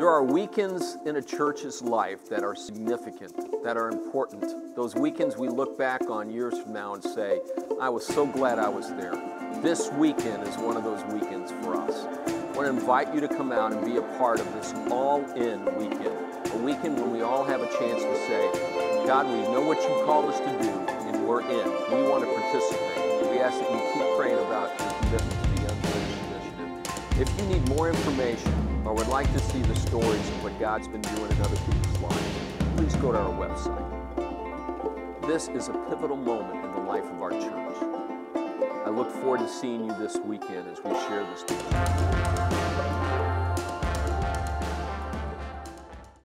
There are weekends in a church's life that are significant, that are important. Those weekends we look back on years from now and say, I was so glad I was there. This weekend is one of those weekends for us. I want to invite you to come out and be a part of this all in weekend. A weekend when we all have a chance to say, God, we know what you called us to do, and we're in. We want to participate. We ask that you keep praying about your commitment to the Unbelievers Initiative. If you need more information, or would like to see the stories of what God's been doing in other people's lives, please go to our website. This is a pivotal moment in the life of our church. I look forward to seeing you this weekend as we share this together.